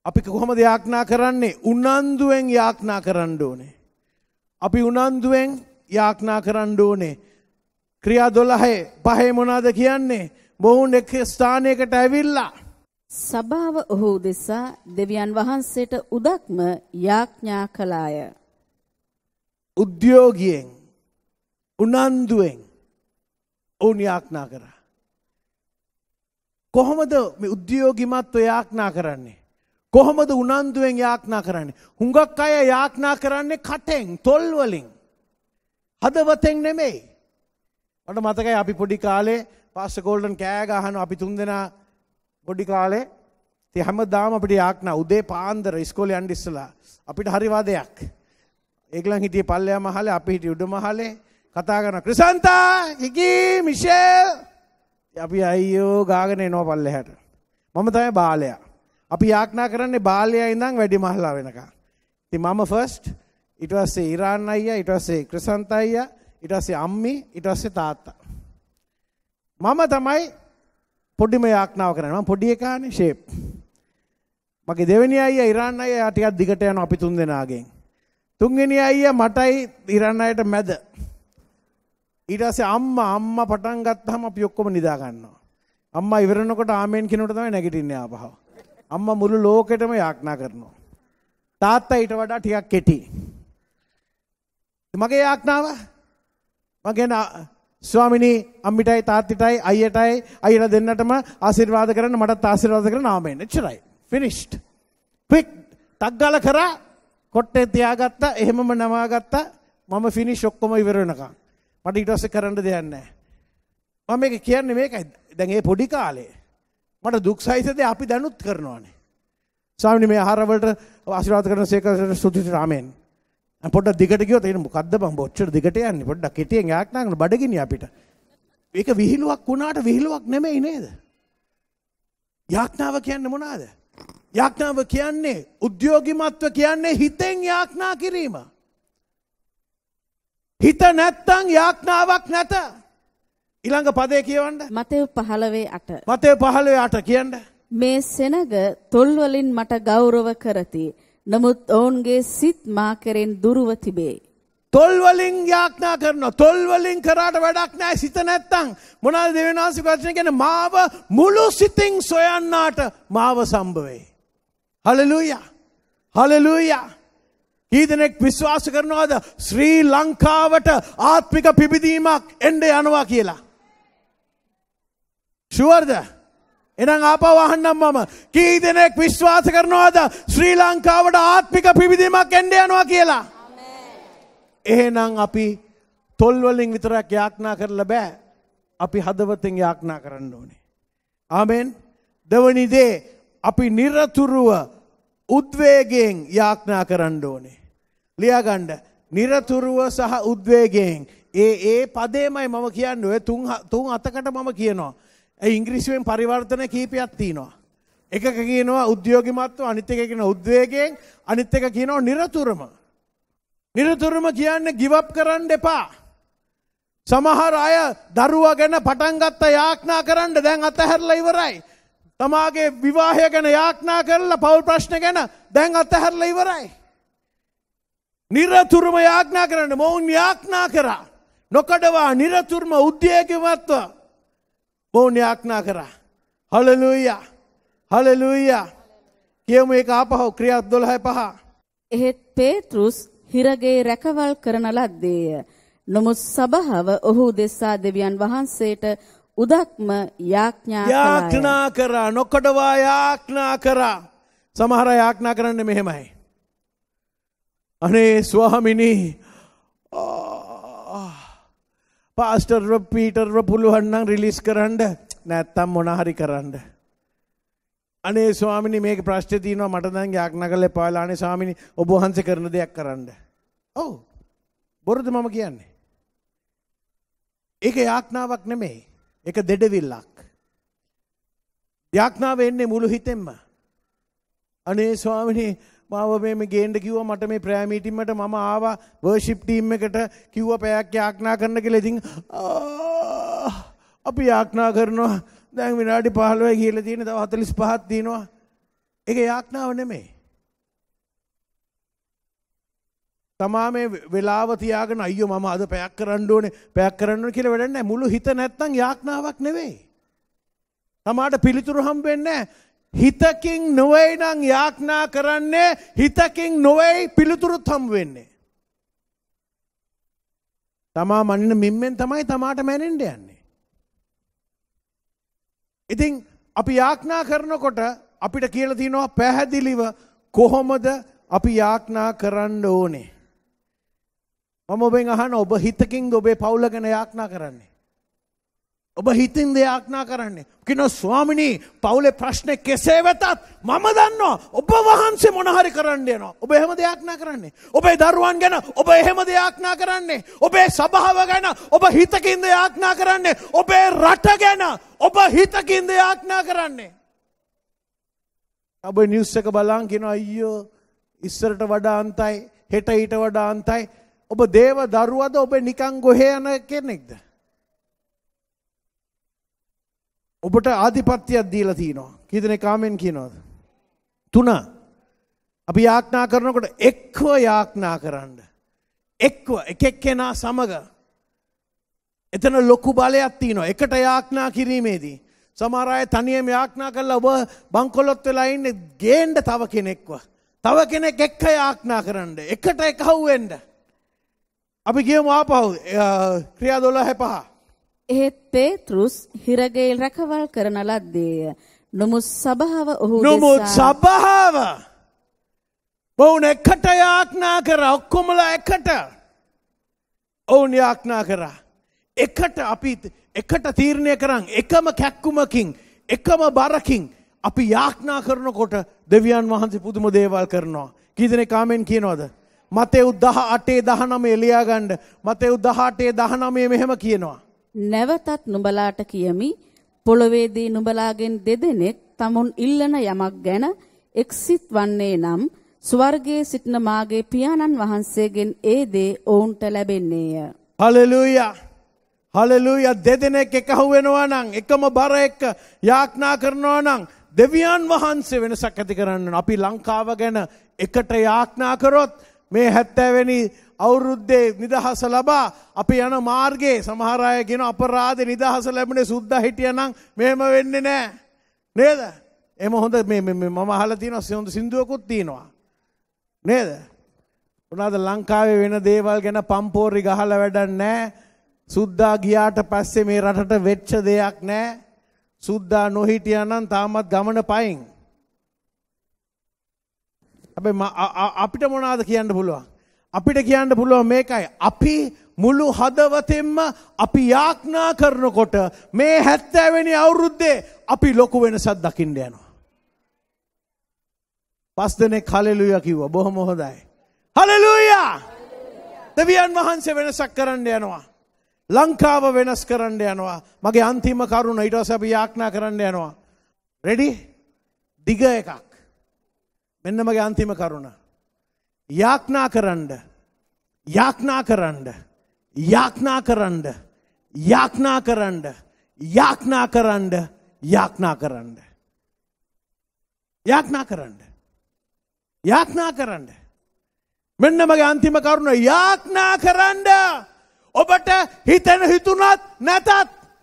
අපි කොහොමද යාඥා කරන්නේ උනන්දුවෙන් යාඥා කරන්න ඕනේ. අපි උනන්දුවෙන් යාඥා කරන්න ඕනේ. ක්‍රියා 12 පහේ මොනවාද කියන්නේ? මොවුන් එක් ස්ථානයකට ඇවිල්ලා සභාව ඔහු උදෙසා දෙවියන් වහන්සේට උදක්ම යාඥා කළාය. උද්‍යෝගියෙන් උනන්දුවෙන් ඔවුන් යාඥා කරා. කොහොමද මේ උද්‍යෝගිමත්ව යාඥා කරන්නේ? කොහොමද උනන්දුවෙන් යාඥා කරන්නේ? හුඟක් අය යාඥා කරන්නේ කටෙන්, තොල් වලින්. හදවතෙන් නෙමෙයි. මට මතකයි අපි පොඩි කාලේ පාස්ටර් ගෝල්ඩන් කෑ ගහනවා අපි තුන්දෙනා පොඩි කාලේ ඉතින් හැමදාම අපිට යාඥා උදේ පාන්දර ඉස්කෝලේ යන්න ඉස්සලා අපිට හරි වාදයක්. ඒගලන් හිටියේ පල්ලෙයා මහලේ අපි හිටියේ උඩ මහලේ කතා කරන ක්‍රිසන්තා කිකි මිෂෙල් අපි අයියෝ ගාගෙන එනවා පල්ලෙහාට. මම තමයි බාලයා. අපි යාඥා කරන්නේ බාලයා ඉඳන් වැඩි මහලා වෙනකන්. ඉතින් මම ෆස්ට් ඊට පස්සේ ඉරාන් අයියා ඊට පස්සේ ක්‍රිසන්ත අයියා ඊට පස්සේ අම්මි ඊට පස්සේ තාත්තා. මම තමයි පොඩිම යාඥාව කරන්නේ. මම පොඩි එකානේ ෂේප්. මගේ දෙවෙනි අයියා ඉරාන් අයියා ටිකක් දිගට යනවා අපි තුන් දෙනාගෙන්. තුන්වෙනි අයියා මටයි ඉරාන් අයියට මැද. ඊට පස්සේ අම්මා අම්මා පටන් ගත්තාම අපි ඔක්කොම නිදා ගන්නවා. අම්මා ඉවරනකොට ආමෙන් කියනකොට තමයි නැගිටින්නේ ආපහු. අම්මා මුළු ලෝකෙටම යාඥා කරනවා. තාත්තා ඊට වඩා ටිකක් කෙටි. මගේ යාඥාව මගේ ස්වාමිනී අම්මිටයි තාත්තිටයි අයියටයි අයියලා දෙන්නටම ආශිර්වාද කරන්න මටත් ආශිර්වාද කරන්න ආමෙන්. එච්චරයි. ෆිනිෂ්ඩ්. ක්වික් ටක් ගාලා කරා කොට්ටේ තියාගත්තා එහෙමම නමාගත්තා මම ෆිනිෂ් ඔක්කොම ඉවර වෙනකම්. මට ඊට පස්සේ කරන්න දෙයක් නැහැ. මම මේක කියන්නේ මේකයි. දැන් මේ පොඩි කාලේ මට දුක් සහිත දේ අපි දැනුත් කරනවානේ. ස්වාමීනි මේ ආහාර වලට ආශිර්වාද කරන සේකරට ස්තුති ආමෙන්. පොඩ්ඩක් දිගට ගියොත් එන මොකද්ද බං බොච්චර දිගට යන්නේ පොඩ්ඩක් කෙටියෙන් යාඥා කරන බඩගිනි අපිට. ඒක විහිළුවක් වුණාට විහිළුවක් නෙමෙයි නේද? යාඥාව කියන්නේ මොනවාද? යාඥාව කියන්නේ උද්‍යෝගිමත්ව කියන්නේ හිතෙන් යාඥා කිරීම. හිත නැත්තම් යාඥාවක් නැත. ඊළඟ පදේ කියවන්න. මතෙව් 15 8 මතේ 15 8 කියන්න. මේ සෙනග තොල් වලින් මට ගෞරව කරති. නමුත් ඔවුන්ගේ සිත් මා කෙරෙන් දුරව තිබේ. තොල් වලින් යාඥා කරනවා. තොල් වලින් කරාට වැඩක් නැහැ. සිත නැත්තම් මොනවාද දෙවිනාසික වචන කියන්නේ මාව මුළු සිතින් සොයන්නාට මාව සම්භවේ. හලලූයා. හලලූයා. කී දෙනෙක් විශ්වාස කරනවාද ශ්‍රී ලංකාවට ආත්මික පිබිදීමක් එන්න යනවා කියලා. ෂුවර්ද? එහෙනම් ආපහු අහන්නම් මම කී දෙනෙක් විශ්වාස කරනවාද ශ්‍රී ලංකාවට ආත්මික පිබිදීමක් එන්න යනවා කියලා. එහෙනම් අපි තොල් වලින් විතරක් යාඥා කරලා බෑ. අපි හදවතෙන් යාඥා කරන්න ඕනේ. ආමෙන්. දෙවනි දේ අපි নিরතුරුව උද්වේගයෙන් යාඥා කරන්න ඕනේ. ලියාගන්න. নিরතුරුව සහ උද්වේගයෙන් ඒ ඒ පදේමයි මම කියන්නේ ඔය තුන් තුන් අතකට මම කියනවා. ඒ ඉංග්‍රීසියෙන් පරිවර්තන කීපයක් තියෙනවා. එකක කියනවා උද්‍යෝගිමත්ව අනිත් එක කියනවා උද්වේගයෙන් අනිත් එක කියනවා নিরතුරුම. නිරතුරම කියන්නේ ගිවප් කරන්න එපා. සමහර අය දරුවා ගැන පටන් ගත්ත යාඥා කරන්න දැන් අතහැරලා ඉවරයි. තමාගේ විවාහය ගැන යාඥා කරලා පෞල් ප්‍රශ්න ගැන දැන් අතහැරලා ඉවරයි. නිරතුරුම යාඥා කරන්න මොවුන් යාඥා කරා. නොකඩවා නිරතුරුම උද්‍යේගවත්ව මොවුන් යාඥා කරා. හලලූයා. හලලූයා. කියමු ඒක ආපහු ක්‍රියා 12 පහ. එහෙත් පේතෘස් හිරගේ රැකවල් කරන ලද්දේය. නමුත් සභාව ඔහු දෙසා දෙවියන් වහන්සේට උදක්ම යාඥා. යාඥා කරා නොකඩවා යාඥා කරා. සමහර යාඥා කරන්නේ මෙහෙමයි. අනේ ස්වාමිනී පාස්ටර්ව පීටර්ව පුළුවන් නම් රිලීස් කරන්න නැත්තම් මොන හරි කරන්න. අනේ ස්වාමිනී මේක ප්‍රශ්නේ තියෙනවා මට දැන් යාඥා කරලා එපාලා අනේ ස්වාමිනී ඔබ වහන්සේ කරන දෙයක් කරන්න. ඔව්. බොරුද මම කියන්නේ? ඒක යාඥාවක් නෙමෙයි. ඒක දෙඩවිල්ලක්. යාඥාව එන්නේ මුළු හිතෙන්ම. අනේ ස්වාමිනේ මාව මේ ගේන්ඩ කිව්ව මට මේ ප්‍රෑමීටිම්මට මම ආවා වර්ෂිප් ටීම් එකට කිව්ව පැයක් යාඥා කරන්න කියලා. ඉතින් අපි යාඥා කරනවා. දැන් විනාඩි 15යි කියලා තියෙන තව 45ක් තියෙනවා. ඒක යාඥාව නෙමෙයි. තමා මේ වෙලාව තියාගෙන අයියෝ මම අද පැයක් කරන්න ඕනේ. පැයක් කරන්න ඕනේ කියලා වැඩක් නැහැ. මුළු හිත නැත්තම් යාඥාවක් නෙවෙයි. තමාට පිළිතුරු හම්බෙන්නේ හිතකින් නොවෙයි නම් යාඥා කරන්නේ හිතකින් නොවෙයි පිළිතුරුත් හම්බ වෙන්නේ. තමා මනින මිම්මෙන් තමයි තමාට මැනෙන්න යන්නේ. ඉතින් අපි යාඥා කරනකොට අපිට කියලා තියෙනවා පැහැදිලිව කොහොමද අපි යාඥා කරන්න ඕනේ? මම ඔබෙන් අහන ඔබ හිතකින්ද ඔබේ පවුල ගැන යාඥා කරන්නේ. ඔබ හිතින්ද යාඥා කරන්නේ. කිනෝ ස්වාමිනී පවුලේ ප්‍රශ්නේ කෙසේ වෙතත් මම දන්නවා ඔබ වහන්සේ මොන හරි කරන්න යනවා. ඔබ එහෙම දෙයක්නා කරන්නේ. ඔබේ දරුවන් ගැන ඔබ එහෙම දෙයක්නා කරන්නේ. ඔබේ සභාව ගැන ඔබ හිතකින්ද යාඥා කරන්නේ. ඔබේ රට ගැන ඔබ හිතකින්ද යාඥා කරන්නේ. ඔබ නිවුස් එක බලන් කියන අයියෝ ඉස්සරට වඩා අන්තයි හෙට ඊට වඩා අන්තයි ඔබ දේව දරුවද ඔබ නිකං ගොහේ යන කෙනෙක්ද. ඔබට ආධිපත්‍යයක් දීලා තියෙනවා. කීදෙනෙක් කාමෙන් කියනවද? තුන. අපි යාඥා කරනකොට එක්ව යාඥා කරන්න. එක්ව එක එක්කෙනා සමග එතන ලොකු බලයක් තියෙනවා. එකට යාඥා කිරීමේදී සමහර අය තනියම යාඥා කරලා ඔබ බංකොලොත් වෙලා ඉන්නේ ගේන්න තව කෙනෙක්ව. තව කෙනෙක් එක්ක යාඥා කරන්න. එකට එකහුව වෙන්න. අපි කියමු ආපහු ක්‍රියා 12 පහ. එහෙත් පේතෘස් හිරගෙල් රැකවල් කරන ලද්දේය. නමුත් සභාව ඔහු නමුත් සභාව ඔවුන් එකට යාඥා කරා ඔක්කොමලා එකට. ඔවුන් යාඥා කරා. එකට අපි එකට තීරණය කරන් එකම කැක්කුමකින් එකම බරකින් අපි යාඥා කරනකොට දෙවියන් වහන්සේ පුදුම දේවල් කරනවා. කී දෙනෙක් ආමෙන් කියනවද? අටේ දහනම එලියා ගණ්ඩ මතෙව් දහටේ දහනමේ මෙහෙම කියනවා. නැවතත් නුබලාට කියමි පොළොවේදී නුබලාගෙන් දෙදෙනෙක් තමුන් ඉල්ලන යමක් ගැන එක්සිත් වන්නේ නම් ස්වර්ගයේ සිටින මාගේ පියාණන් වහන්සේගෙන් ඒ දේ ඔවුන්ට ලැබෙන්නේය. හලෙලූයා! හලෙලූයා! දෙදෙනෙක් එකහු වෙනවා නම් එකම බර එක්ක යාඥා කරනවා නම් දෙවියන් වහන්සේ වෙනසක් ඇති කරන්න අපි ලංකාව ගැන එකට යාඥා කරොත් මේ හැත්තෑවැනි අවුරුද්දේ නිදහස ලබා අපි යන මාර්ගයේ. සමහරය ගෙන අපරාධ නිදහස ලැබුණේ සුද්ද හිටිය නම් මෙහෙම වෙන්නේ නෑ. නේද? එම හොඳ මම හල තියන සිහොඳ සිින්දුවකුත් තියෙනවා. නේද? උනාද ලංකාවේ වෙන දේවල් ගැන පම්පෝරි ගහල වැඩක් නෑ. සුද්දා ගියාට පස්සේ මේ රටට වෙච්ච දෙයක් නෑ. සුද්දා නොහිටියනම් තාමත් ගමන පයින්. හැබැයි අපිට මොනවද කියන්න පුළුවන්? අපිට කියන්න පුළුවන් මේකයි. අපි මුළු හදවතෙන්ම අපි යාඥා කරනකොට මේ 70 වෙනි අවුරුද්දේ අපි ලොකු වෙනසක් දකින්න යනවා. පස් දෙනෙක් හලෙලුයා කිව්වා. බොහොම හොඳයි. හලෙලුයා! දෙවියන් වහන්සේ වෙනසක් කරන්න යනවා. ලංකාව වෙනස් කරන්න යනවා. මගේ අන්තිම කරුණ ඊට පස්සේ අපි යාඥා කරන්න යනවා. රෙඩි? දිග එකක්. මෙන්න මගේ අන්තිම කරුණ. යාඥා කරන්න. යාඥා කරන්න. යාඥා කරන්න. යාඥා කරන්න. යාඥා කරන්න. යාඥා කරන්න. යාඥා කරන්න. යාඥා කරන්න. මෙන්න මගේ අන්තිම කරුණ යාඥා කරන්න. ඔබට හිතෙන හිතුනත් නැතත්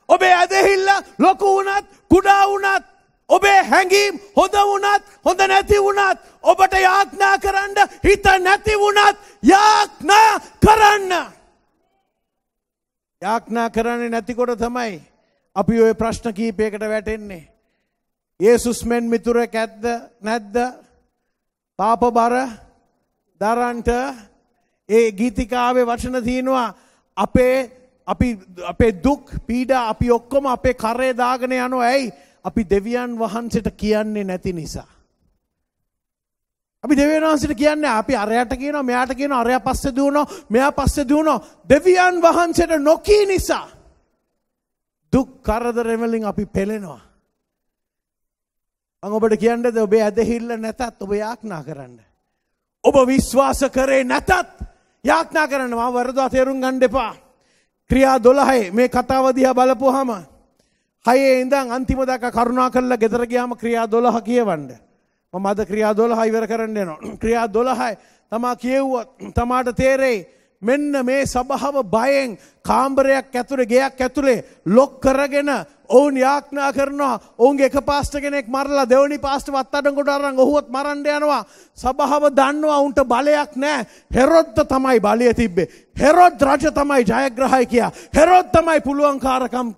ඔබේ ඇදහිල්ල ලොකු වුණත් කුඩා වුණත් ඔබේ හැඟීම් හොඳ වුණත් හොඳ නැති වුණත් ඔබට යාඥා කරන්න හිත නැති වුණත් යාඥා කරන්න. යාඥා කරන්නේ නැතිකොට තමයි අපි ওই ප්‍රශ්න කීපයකට වැටෙන්නේ. යේසුස් මෙන් මිතුරෙක් ඇද්ද නැද්ද? පාප බර දරන්ට ඒ ගීතිකාවේ වචන තියෙනවා අපේ අපි අපේ දුක් පීඩා අපි ඔක්කොම අපේ කරේ දාගෙන යනවා ඇයි අපි දෙවියන් වහන්සේට කියන්නේ නැති නිසා. අපි දෙවියන් වහන්සේට කියන්නේ අපි අරයට කියනවා මෙයාට කියනවා අරයා පස්සේ දුවනවා මෙයා පස්සේ දුවනවා දෙවියන් වහන්සේට නොකී නිසා දුක් කරදරවලින් අපි පෙළෙනවා. මං ඔබට කියන්නද ඔබේ ඇදහිල්ල නැතත් ඔබ යාඥා කරන්න. ඔබ විශ්වාස කරේ නැතත් යාඥා කරන්න මම වරදවා තේරුම් ගන්න එපා. ක්‍රියා 12 මේ කතාව දිහා බලපුවාම හයේ ඉඳන් අන්තිම දක්වා කරුණා කරලා ගෙදර ගියාම ක්‍රියා 12 කියවන්න. මම අද ක්‍රියා 12 ඉවර කරන්න යනවා. (clears throat) ක්‍රියා 12 තමා කියෙව්වොත් තමාට තේරෙයි මෙන්න මේ සභාව බයෙන් කාම්බරයක් ඇතුළේ ගෙයක් ඇතුළේ ලොක් කරගෙන ඔවුන් යාඥා කරනවා ඔවුන්ගේ එක පාස්ට කෙනෙක් මරලා දෙවනි පාස්ට වත්තඩංගොට අරන් ඔහුවත් මරන්න යනවා සභාව දන්නවා උන්ට බලයක් නැහැ හෙරොද්ද තමයි බලය තිබ්බේ හෙරොද් රජ තමයි ජයග්‍රහයි හෙරොද් තමයි පුළුවන්කාරකම්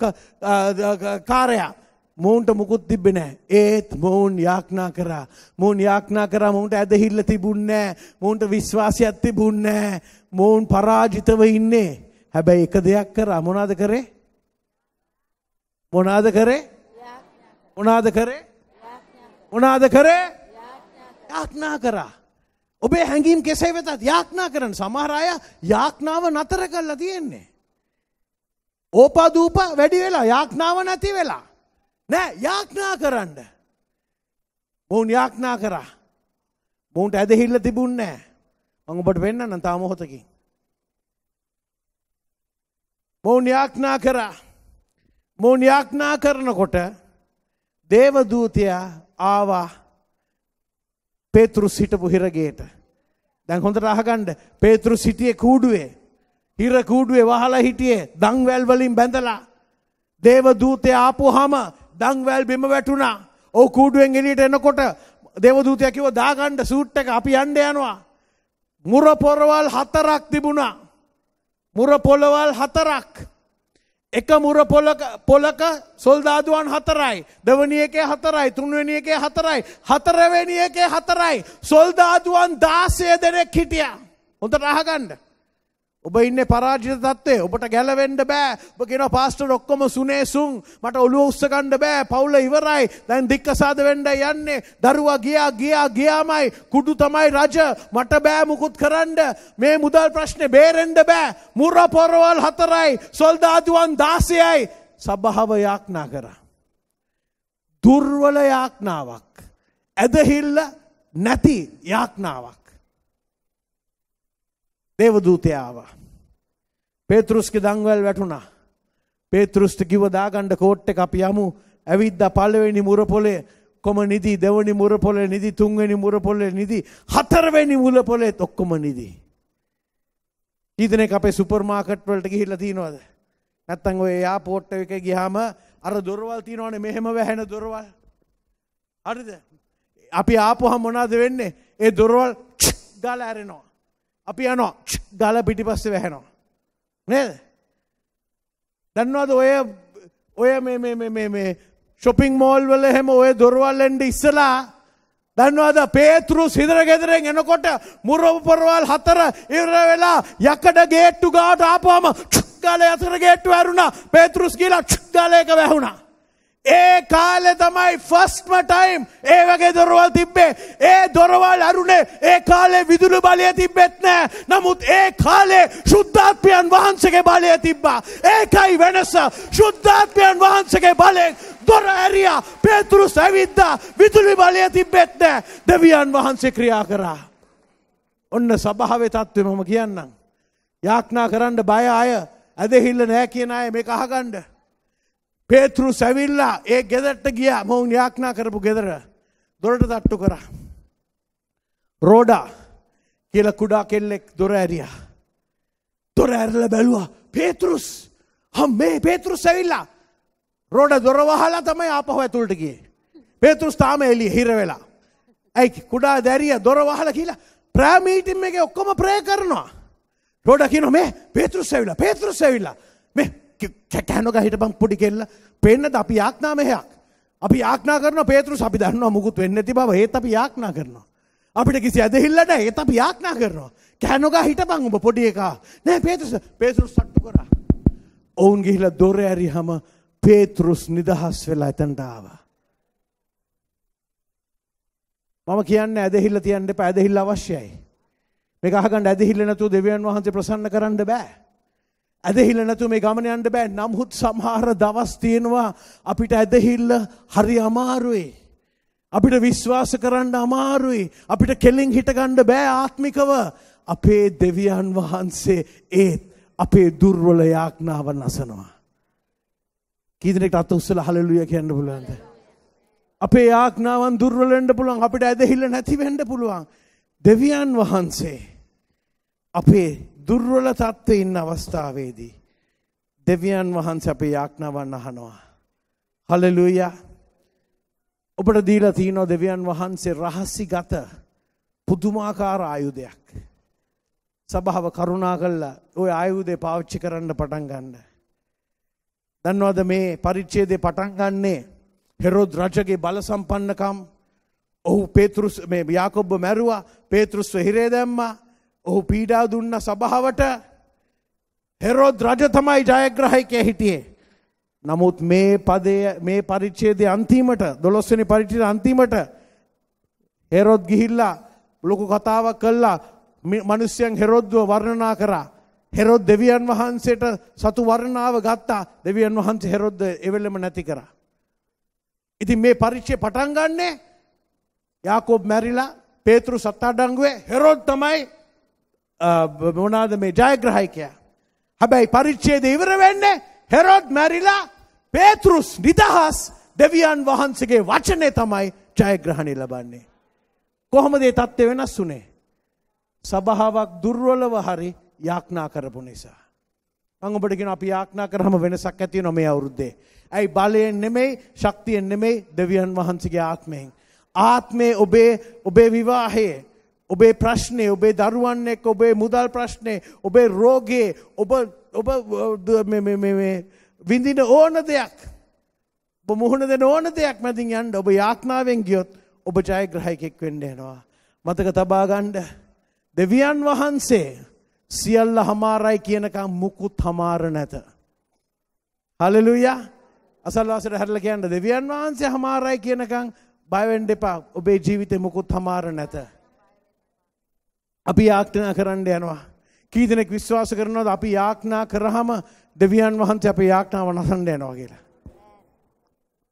කාරයා මොවුන්ට මුකුත් තිබ්බේ නැහැ. ඒත් මොවුන් යාඥා කරා. මොවුන් යාඥා කරා මොවුන්ට ඇදහිල්ල තිබුණේ නැහැ. මොවුන්ට විශ්වාසයක් තිබුණේ නැහැ. මොවුන් පරාජිතව ඉන්නේ. හැබැයි එක දෙයක් කරා මොනවද කරේ? මොනවද කරේ? මොනවද කරේ? මොනවද කරේ? යාඥා කරා. ඔබේ හැඟීම් කෙසේ වෙතත් යාඥා කරන සමහර අය යාඥාව නතර කරලා තියෙන්නේ. ඕපා දූපා වැඩි වෙලා යාඥාව නැති වෙලා. නෑ යාඥා කරන්න. මොවුන් යාඥා කරා. මොවුන්ට ඇදහිල්ල තිබුණේ නෑ. මම ඔබට පෙන්වන්නම් තා මොහොතකින්. මොවුන් යාඥා කරා. මොවුන් යාඥා කරනකොට දේවදූතයා ආවා පේතෘස් හිටපු හිරගේට. දැන් හොඳට අහගන්න පේතෘස් හිටියේ කූඩුවේ. හිර කූඩුවේ වහලා හිටියේ දන්වැල් වලින් බැඳලා. දේවදූතයා ආපුවාම දංවැල් බිම වැටුණා. ඔව් කූඩුවෙන් එළියට එනකොට දේවදූතයා කිව්වා දාගන්න සූට් එක අපි යන්න යනවා. මුර පොරවල් හතරක් තිබුණා. මුර පොළවල් හතරක්. එක මුර පොලක පොලක සොල්දාදුවන් හතරයි. දෙවනි එකේ හතරයි. තුන්වෙනි එකේ හතරයි. හතරවෙනි එකේ හතරයි. සොල්දාදුවන් 16 දෙනෙක් හිටියා. හොඳට අහගන්න. ඔබ ඉන්නේ පරාජිත තත්ත්වයේ ඔබට ගැලවෙන්න බෑ. ඔබ කියනවා පාස්ටර් ඔක්කොම සුනේ සුන්. මට ඔළුව උස්ස ගන්න බෑ. පවුල ඉවරයි. දැන් දික්කසාද වෙන්න යන්නේ. දරුවා ගියා ගියා ගියාමයි. කුඩු තමයි රජ. මට බෑ මුකුත් කරන්න. මේ මුදල් ප්‍රශ්නේ බේරෙන්න බෑ. මුර පොරවල් හතරයි. සොල්දාදුවන් 16යි. සභාව යාඥා කරා. දුර්වල යාඥාවක්. ඇදහිල්ල නැති යාඥාවක්. දේවදූතයාව. පේතෘස්ගේ දංවල් වැටුණා. පේතෘස්ට කිව දාගණ්ඩ කෝට්ට එක අපි යමු ඇවිද්ද පල්ලවෙනි මුරපොලේ කොම නිදී දෙවනි මුරපොලේ නිදි තුන්වෙනි මුරපොලේ නිදි හතරවෙනි මුල පොලේ ඔක්කොම නිදී. ඊතනෙ අපේ සුපර් මාකට් වලට ගිහිල්ලා තියනවද? නැත්තම් ඔය එයාපෝට් එක ගියාම අර දොරවල් තියනවනේ මෙහෙම වැහෙන දොරවල්. හරිද? අපි ආපුවහම මොනවද වෙන්නේ? ඒ දොරවල් ගාලා ඇරෙනවා. අපි යනවා ගල පිටිපස්සේ වැහෙනවා. නේද? දන්නවද ඔය ඔය මේ මේ මේ මේ මේ shopping mall වල එහෙම ඔය දොරවල් එන්න ඉස්සලා දන්නවද පේතෘස් හිදර ගෙදරෙන් එනකොට මුරව පොරවල් හතර ඉවර වෙලා යකඩ ගේට්ටු ගාට ආපුවම ගාලේ අතර ගේට්ටු ඇරුණා පේතෘස් ගිහලා ගාලේක වැහුණා ඒ කාලේ තමයි ෆස්ට්ම ටයිම් ඒ වගේ දොරවල් තිබ්බේ. ඒ දොරවල් අරුණේ ඒ කාලේ විදුලි බලය තිබෙත් නෑ. නමුත් ඒ කාලේ ශුද්ධාත්මයන් වහන්සේගේ බලය තිබ්බා. ඒකයි වෙනස. ශුද්ධාත්මයන් වහන්සේගේ බලයෙන් දොර ඇරියා. පේතුරුස් ඇවිද්දා. විදුලි බලය තිබෙත් නෑ. දෙවියන් වහන්සේ ක්‍රියා කරා. ඔන්න සභාවේ තත්ත්වය මම කියන්නම්. යාඥා කරන්න බය අය ඇදහිල්ල නෑ කියන අය මේක අහගන්න. පේතෘ සැවිල්ලා ඒ ගෙදරට ගියා මොවුන් යාඥා කරපු ගෙදර දොරට තට්ටු කරා. රෝඩා කියලා කුඩා කෙල්ලෙක් දොර ඇරියා. දොර ඇරලා බැලුවා පේතෘස් හම් මේ පේතෘස් ඇවිල්ලා රෝඩ දොර වහලා තමයි ආපහු ඇතුළට ගියේ. පේතෘස් තාම එළිය හිර වෙලා. ඇයි කුඩා දැරිය දොර වහලා කියලා ප්‍රෑ මීටින් එකේ ඔක්කොම ප්‍රේ කරනවා. රෝඩ කියනවා මේ පේතෘස් ඇවිල්ලා පේතෘස් ඇවිල්ලා මේ කැකෑනොක හිටපම් පොඩි කෙල්ල පෙන්නද අපි යාඥා මෙහෙයක්. අපි යාඥා කරනවා පේතෘස් අපි දන්නවා මුකුත් වෙන්නේ නැති බව ඒත් අපි යාඥා කරනවා. අපිට කිසි ඇදහිල්ල නැහැ ඒත් අපි යාඥා කරනවා. කැනොක හිටපන් ඔබ පොඩි එකා. නෑ පේතෘස් පේතෘස් සට්ටු කරා. ඔවුන් ගිහිල්ලා දොර ඇරියම පේතෘස් නිදහස් වෙලා එතනට ආවා. මම කියන්නේ ඇදහිල්ල තියන්න එපා ඇදහිල්ල අවශ්‍යයි. මේක අහගන්න ඇදහිල්ල නැතුව දෙවියන් වහන්සේ ප්‍රසන්න කරන්න බෑ. ඇදහිල්ල නැතු මේ ගමන යන්න බෑ නමුත් සමහර දවස් තියෙනවා අපිට ඇදහිල්ල හරි අමාරුයි. අපිට විශ්වාස කරන්න අමාරුයි. අපිට කෙලින් හිටගණ්ඩ බෑ ආත්මිකව අපේ දෙවියන් වහන්සේ ඒත් අපේ දුර්වල යාඥාව නසනවා. කීදනෙක් අත උස්සල හලලුය කියන්න පුළුවන්ද. අපේ යාඥාවන් දුර්වලෙන්ට පුළුවන් අපිට ඇදහිල්ල නැතිවෙන්න පුළුවන්. දෙවියන් වහන්සේ අපේ දුර්වල තත්ත්වය ඉන්න අවස්ථාවේදී. දෙවියන් වහන්ස අපේ යාඥාවන් අහනවා. හලලුයා ඔබට දීලා තියනෝ දෙවියන් වහන්සේ රහස්සි ගත පුදුමාකාර ආයුධයක්. සභාව කරුණා කල්ලා ඔය ආයුදේ පාවිච්චි කරන්න පටන් ගන්න. දන්නවද මේ පරිච්චේදේ පටන් ගන්නේ හෙරොද් රජගේ බල සම්පන්නකම් ඔහු පේතෘස් මේ යාකොබ්බ මැරුවා පේතෘස්ව හිරේ දැම්මා ඔහු පීඩා දුන්න සභාවට හෙරොද් රජ තමයි ජයග්‍රහයිකය හිටියේ. නමුත් මේ පදය මේ පරිච්චේදය අන්තිමට දොළොස්වනි පරිච්චිද අන්තිමට හෙරොද් ගිහිල්ලා ලොකු කතාවක් කල්ලා මනුස්්‍යයන් හෙරොද්දුව වර්ණනා කරා. හෙරොත් දෙවියන් වහන්සේට සතු වර්ණාව ගත්තා දෙවියන් වහන්සේ හෙරොද්ද එවෙල්ලම නැති කරා. ඉතින් මේ පරිච්චය පටන් ගන්නේ යාකෝබ් මැරිලා පේතුරු සත්තාඩංගුවේ හෙරොත් තමයි මොනාද මේ ජයග්‍රහයිකය. හැබැයි පරිච්චේද ඉවර වෙන්න හෙරොත් මැරිලා පේතෘස් නිදහස් දෙවියන් වහන්සගේ වචනය තමයි ජයග්‍රහණය ලබන්නේ. කොහොමදේ තත්ත්ව වෙනස් වනේ. සභාවක් දුර්වලව හරි යාඥා කරපු නිසා. මං ඔබට කියන අපි යාඥා කරාම වෙනසක් ඇති වෙනවා මේ අවුරුද්දේ. ඇයි බලයෙන් නෙමෙයි, ශක්තියෙන් නෙමෙයි, දෙවියන් වහන්සේගේ ආත්මයෙන්. ආත්මේ ඔබේ ඔබේ විවාහයේ ඔබේ ප්‍රශ්නේ ඔබේ දරුවන් එක්ක ඔබේ මුදල් ප්‍රශ්නේ ඔබේ රෝගේ ඔබ ඔබ විඳින ඕන දෙයක්. ඔබ මුහුණ දෙන ඕන දෙයක් මැදින් යන්න ඔබ යාඥාවෙන් ගියොත් ඔබ ජයග්‍රහයෙක් වෙන්න යනවා මතක තබා ගන්න. දෙවියන් වහන්සේ සියල්ල හමාරයි කියනකම් මුකුත් හමාර නැත. හලලුයා. අසල්වාසට හැරල කියන්න දෙවියන් වහන්සේ හමාරයි කියනකං බයවෙන්ඩ එපා. ඔබේ ජීවිතය මුකුත් හමාර නැත. අපි යාක්ටනා කරන්න යනවා. කීදනෙක් විශ්වාස කරනවද අපි යාඥා කරහම දෙවියන් වහන්සේ අප යාඥාව නසන්ඩ යනවා කියලා.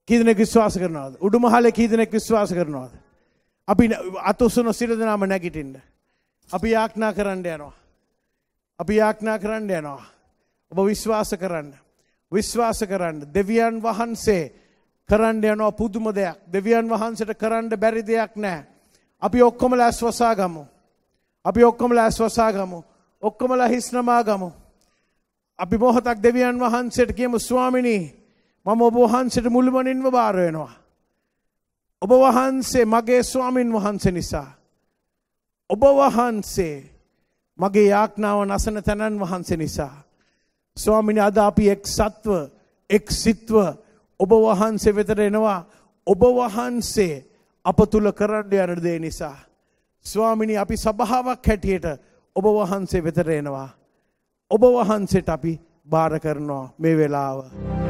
කීදනෙක් විශ්වාස කරනවද උඩුමහල කීදනෙක් විශ්වාස කරනවාද. අපි අතුස්සුන සිරදනාම නැගිටින්ට. අපි යාඥා කරන්න යනවා. අපි යාඥා කරන්න යනවා. ඔබ විශ්වාස කරන්න. විශ්වාස කරන්න. දෙවියන් වහන්සේ කරන්න යනවා පුදුම දෙයක්. දෙවියන් වහන්සට කරන්න බැරි දෙයක් නෑ. අපි ඔක්කොම ලැස් වසා ගමු. අපි ඔක්කොම ලැස් වසා ගමු. ඔක්කොමල හිස්නමා ගමු. අපි මොහොතක් දෙවියන් වහන්සේට කියමු ස්වාමිනී මම ඔබ වහන්සට මුළුමනින්ව භාර වෙනවා. ඔබ වහන්සේ මගේ ස්වාමින් වහන්සේ නිසා. ඔබ වහන්සේ මගේ යාඥාව නසන තැනන් වහන්සේ නිසා. ස්වාමිනි අද අපි එක් සත්ව එක් සිත්ව ඔබ වහන්සේ වෙතට එනවා ඔබ වහන්සේ අප තුළ කරන්න යන දේ නිසා. ස්වාමිනි අපි සභාවක් හැටියට ඔබ වහන්සේ වෙතට එනවා. ඔබ වහන්සේට අපි භාර කරනවා මේ වෙලාව.